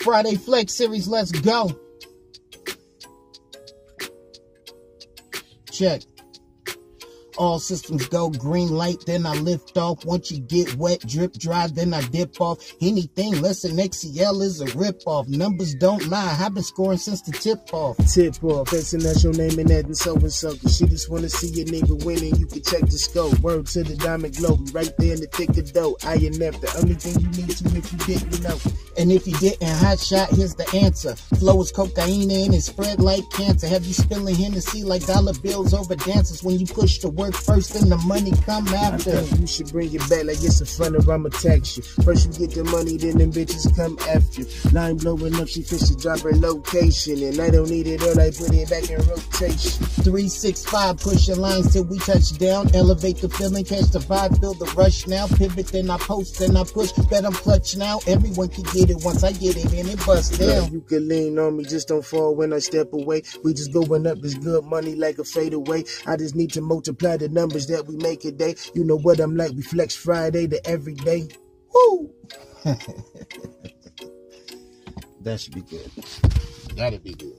Friday Flex Series. Let's go. Check. All systems go green light, then I lift off. Once you get wet, drip dry, then I dip off. Anything less than XCL is a rip off. Numbers don't lie. I've been scoring since the tip off. Tip off, and that's your name and that and so and so. Cause she just wanna see a nigga winning. You can check the scope. Word to the diamond globe. Right there in the thick of dough. I and F, the only thing you need to if you didn't know. And if you didn't, hot shot, here's the answer. Flow is cocaine and it spread like cancer. Have you spilling Hennessy like dollar bills over dancers when you push the work first and the money come after? You should bring it back like it's a or I'ma tax you. First you get the money, then them bitches come after. Line blowing up, she fish to drop her location. And I don't need it all, I put it back in rotation. 365, pushing lines till we touch down. Elevate the feeling, catch the vibe, feel the rush now. Pivot, then I post, then I push. Bet I'm clutch now. Everyone can get it once I get it and it bust Yeah, down. you can lean on me, just don't fall when I step away. We just going up this good money like a fadeaway. I just need to multiply the numbers that we make a day. You know what I'm like, we flex Friday to every day. Woo! That should be good. That'd be good.